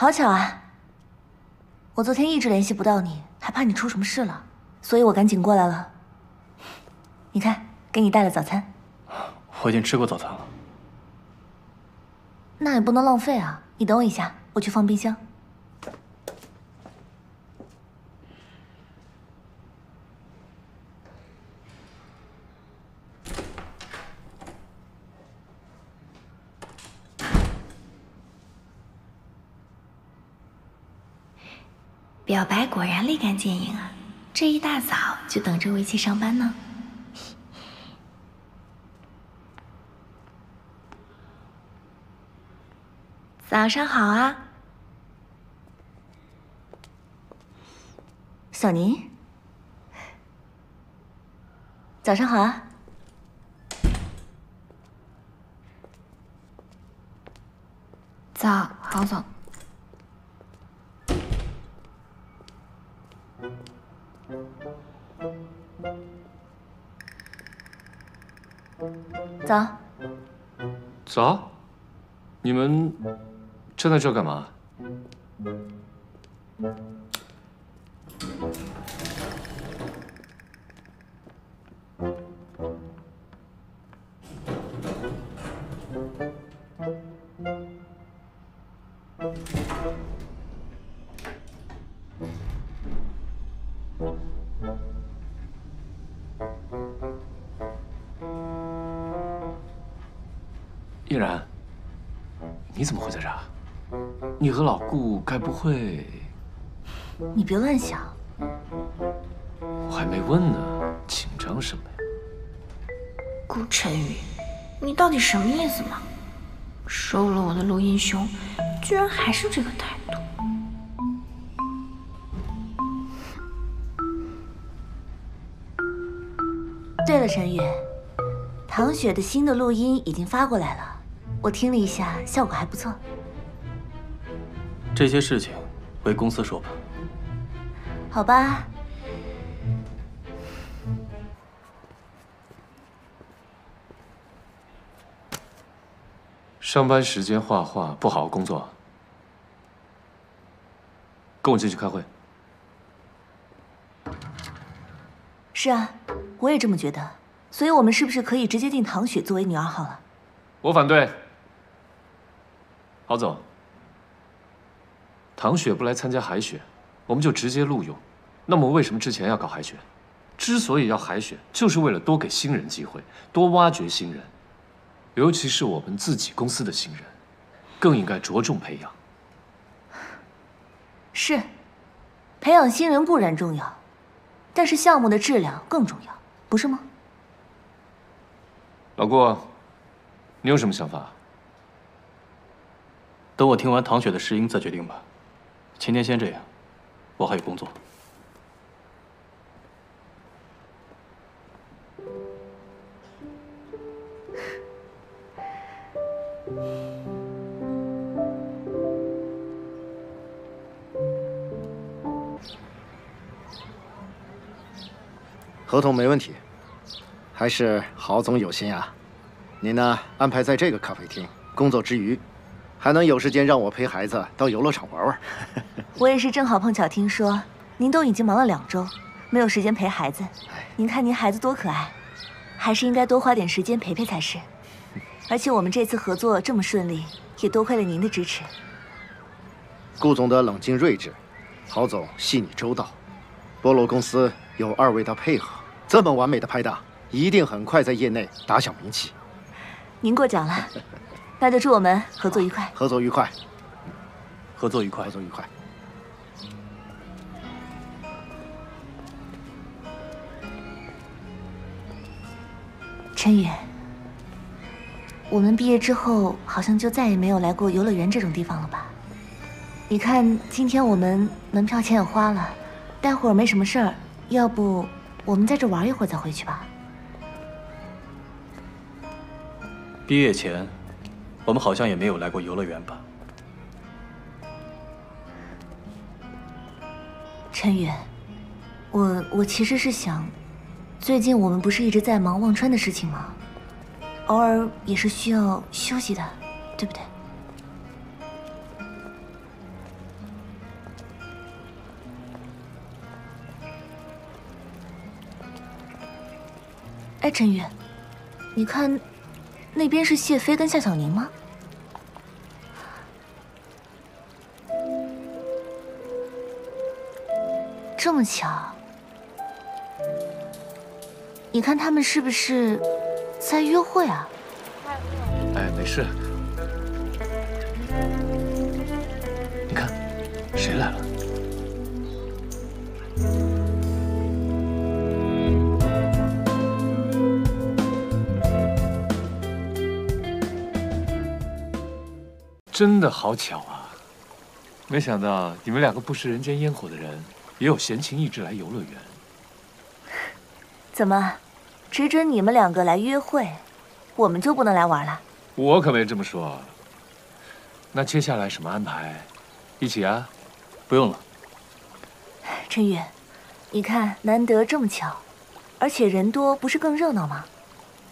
好巧啊！我昨天一直联系不到你，还怕你出什么事了，所以我赶紧过来了。你看，给你带了早餐。我已经吃过早餐了。那也不能浪费啊！你等我一下，我去放冰箱。表白果然立竿见影啊！这一大早就等着我一起上班呢。早上好啊，小宁。早上好啊，早，郝总。早，你们站在这干嘛？然，你怎么会在这儿？你和老顾该不会……你别乱想。我还没问呢，紧张什么呀？顾晨宇，你到底什么意思嘛？收了我的录音熊，居然还是这个态度。对了，陈宇，唐雪的新的录音已经发过来了，我听了一下，效果还不错。这些事情回公司说吧。好吧。上班时间画画，不好好工作，跟我进去开会。是啊，我也这么觉得。所以，我们是不是可以直接定唐雪作为女二号了？我反对。郝总，唐雪不来参加海选，我们就直接录用。那么，为什么之前要搞海选？之所以要海选，就是为了多给新人机会，多挖掘新人，尤其是我们自己公司的新人，更应该着重培养。是，培养新人固然重要，但是项目的质量更重要，不是吗？老顾，你有什么想法？等我听完唐雪的试音再决定吧。今天先这样，我还有工作。合同没问题，还是郝总有心啊。您呢，安排在这个咖啡厅工作之余，还能有时间让我陪孩子到游乐场玩玩。我也是正好碰巧听说，您都已经忙了两周，没有时间陪孩子。您看您孩子多可爱，还是应该多花点时间陪陪才是。而且我们这次合作这么顺利，也多亏了您的支持。顾总的冷静睿智，郝总细腻周到，菠萝公司有二位的配合，这么完美的拍档，一定很快在业内打响名气。您过奖了，那就祝我们合作愉快。合作愉快，合作愉快，合作愉快。陈宇，我们毕业之后好像就再也没有来过游乐园这种地方了吧？你看，今天我们门票钱也花了，待会儿没什么事儿，要不我们在这玩一会儿再回去吧？毕业前，我们好像也没有来过游乐园吧？陈宇我我其实是想最近我们不是一直在忙忘川的事情吗？偶尔也是需要休息的对不对？哎陈宇你看那边是谢飞跟夏小宁吗？这么巧，你看他们是不是在约会啊？哎，没事。真的好巧啊！没想到你们两个不食人间烟火的人，也有闲情逸致来游乐园。怎么，只准你们两个来约会，我们就不能来玩了？我可没这么说。那接下来什么安排？一起啊？不用了。陈宇，你看难得这么巧，而且人多不是更热闹吗？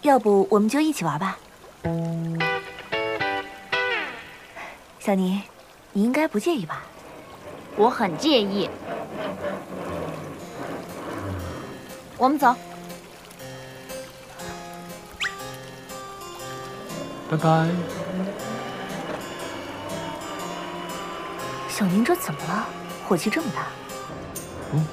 要不我们就一起玩吧。小宁，你应该不介意吧？我很介意。我们走。拜拜。小宁，这怎么了？火气这么大？嗯。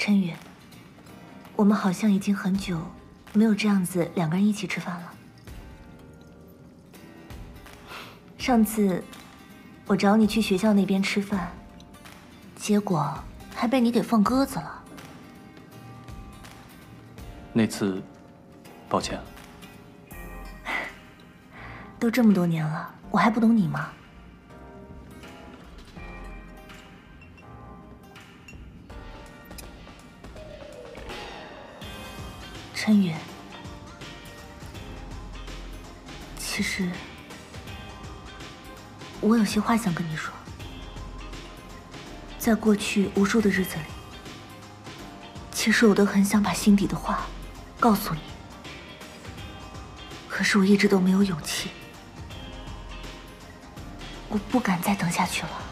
陈宇，我们好像已经很久没有这样子两个人一起吃饭了。上次我找你去学校那边吃饭，结果还被你给放鸽子了。那次，抱歉。都这么多年了，我还不懂你吗？陈宇，其实我有些话想跟你说。在过去无数的日子里，其实我都很想把心底的话告诉你，可是我一直都没有勇气。我不敢再等下去了。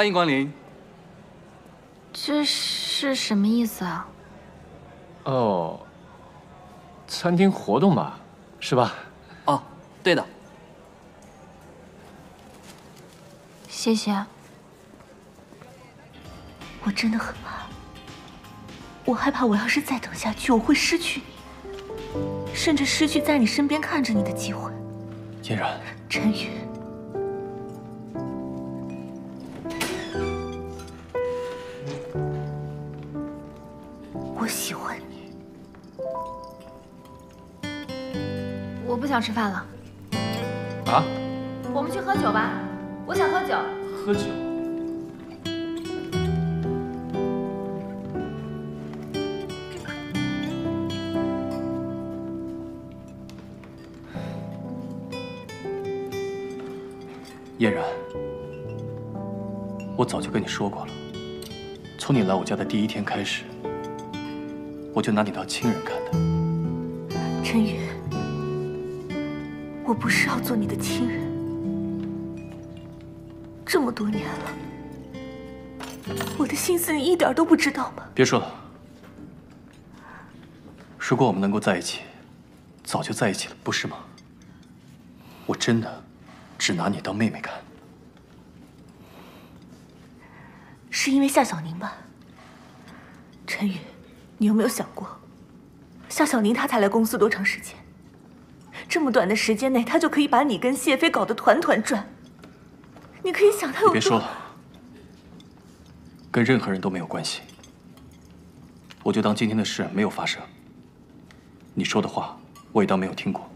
欢迎光临。这是什么意思啊？哦，餐厅活动吧，是吧？哦，对的。谢谢。我真的很怕，我害怕我要是再等下去，我会失去你，甚至失去在你身边看着你的机会。嫣然，陈宇。想吃饭了。啊？我们去喝酒吧，我想喝酒。喝酒。嫣然，我早就跟你说过了，从你来我家的第一天开始，我就拿你当亲人看待。陈宇，我不是要做你的亲人，这么多年了，我的心思你一点都不知道吗？别说了，如果我们能够在一起，早就在一起了，不是吗？我真的。只拿你当妹妹看，是因为夏小宁吧？陈宇，你有没有想过，夏小宁她才来公司多长时间？这么短的时间内，他就可以把你跟谢飞搞得团团转。你可以想他有……别说了，跟任何人都没有关系。我就当今天的事没有发生。你说的话，我也当没有听过。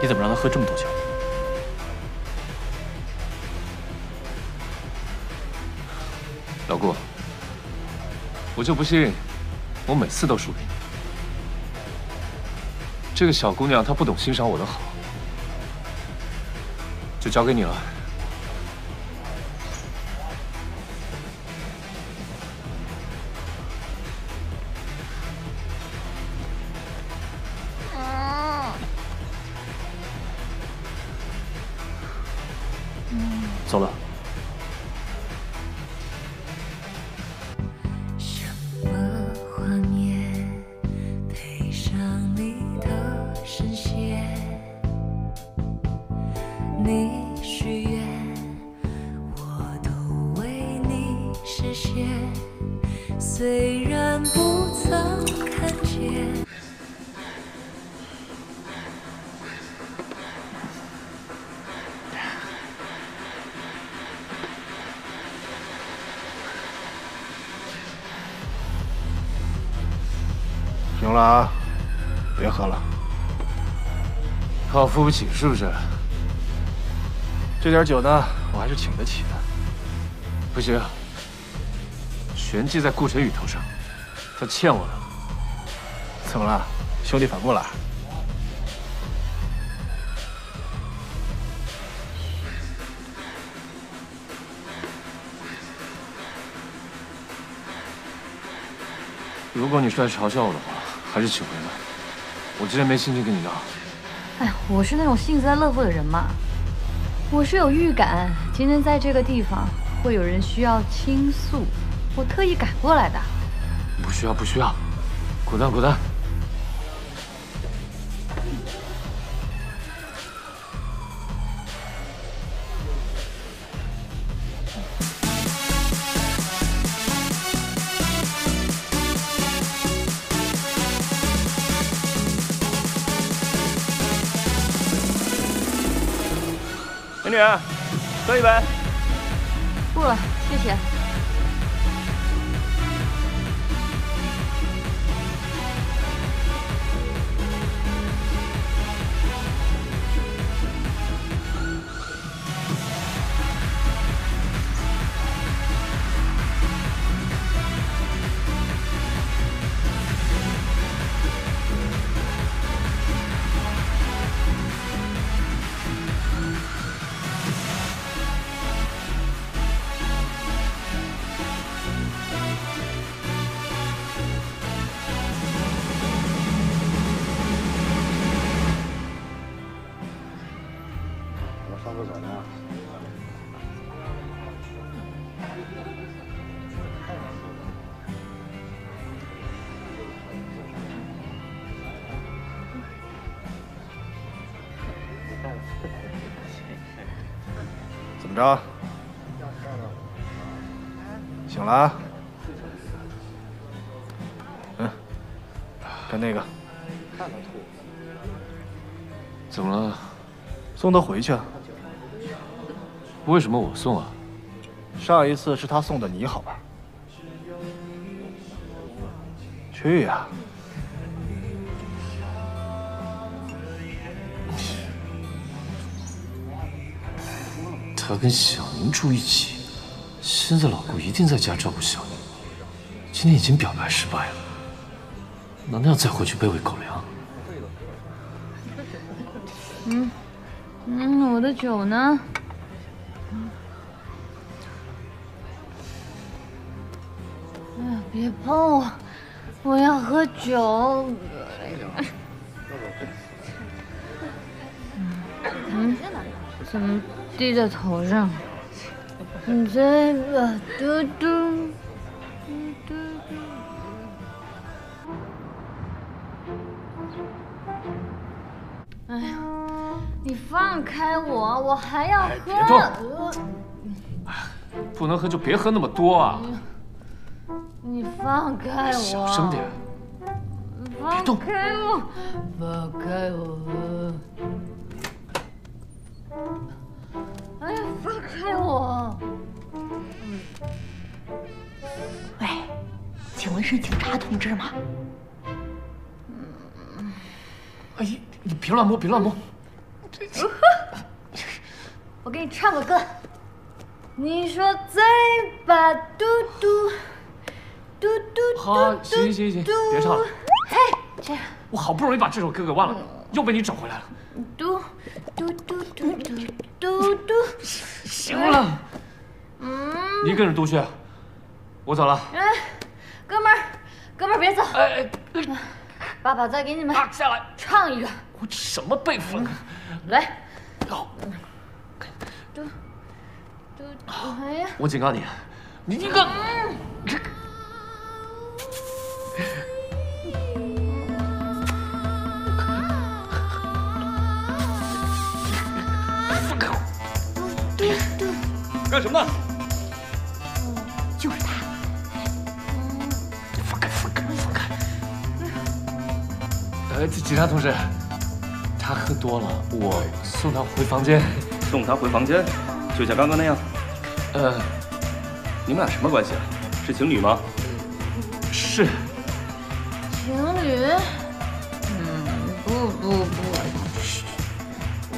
你怎么让他喝这么多酒？老顾，我就不信我每次都输给你。这个小姑娘她不懂欣赏我的好，就交给你了。行了啊，别喝了，怕我付不起是不是？这点酒呢，我还是请得起的。不行，全记在顾晨宇头上，他欠我的。怎么了，兄弟反目了？如果你是在嘲笑我的话，还是请回来。我今天没心情跟你闹。哎，我是那种幸灾乐祸的人嘛。我是有预感，今天在这个地方会有人需要倾诉，我特意赶过来的。不需要，不需要，滚蛋，滚蛋！美女，喝一杯。不了，谢谢。着？醒了啊？嗯，跟那个怎么了？送他回去啊。为什么我送啊？上一次是他送的你好吧。去呀、要跟小宁住一起，现在老顾一定在家照顾小宁。今天已经表白失败了，难道要再回去卑微狗粮？嗯嗯，我的酒呢？哎呀，别碰我，我要喝酒。嗯，怎么滴在头上？你这个嘟嘟嘟嘟嘟。哎呀，你放开我，我还要喝。别动呃不能喝就别喝那么多啊！你放开我！小声点。放动开我！放开我！哎呀，放开我！喂，请问是警察同志吗？哎呀，你别乱摸，别乱摸。我给你唱个歌。你说嘴巴嘟嘟嘟嘟好，嘟行行行，嘟别唱了。嘿，这样我好不容易把这首歌给忘了，又被你找回来了。嘟嘟嘟嘟嘟嘟嘟。行了，嗯，你一个人读去，我走了。哎，哥们儿，哥们儿别走，哎哎，爸爸再给你们啊，下来！唱一个，我这什么辈分？来。哦嘟嘟，哎呀，我警告你，你一个。干什么呢？就是他。放开，放开，放开！呃，警察同志，他喝多了，我送他回房间。送他回房间，就像刚刚那样。呃，你们俩什么关系啊？是情侣吗？是。情侣？嗯，不不不，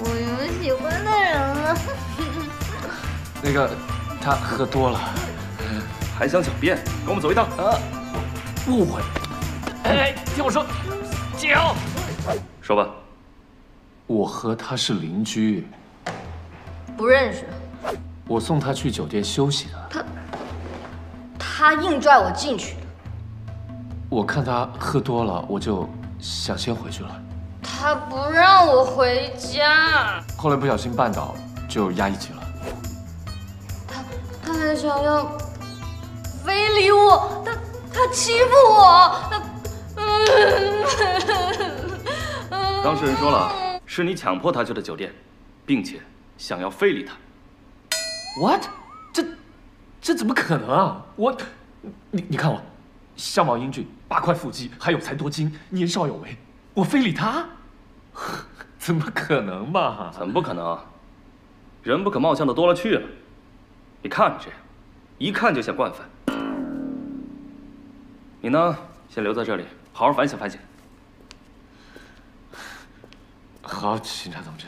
我有喜欢的人了。那个，他喝多了，还想狡辩？跟我们走一趟。啊，误会。哎，听我说，姐，说吧。我和他是邻居，不认识。我送他去酒店休息的。他他硬拽我进去的。我看他喝多了，我就想先回去了。他不让我回家，后来不小心绊倒，就压一起了。他想要非礼我，他他欺负我，他。当事人说了，是你强迫他去的酒店，并且想要非礼他。What？这这怎么可能啊？我，你你看我，相貌英俊，八块腹肌，还有才多金，年少有为，我非礼他？怎么可能吧？怎么不可能啊？人不可貌相的多了去了。你看你这样，一看就像惯犯。你呢，先留在这里，好好反省反省。好，警察同志。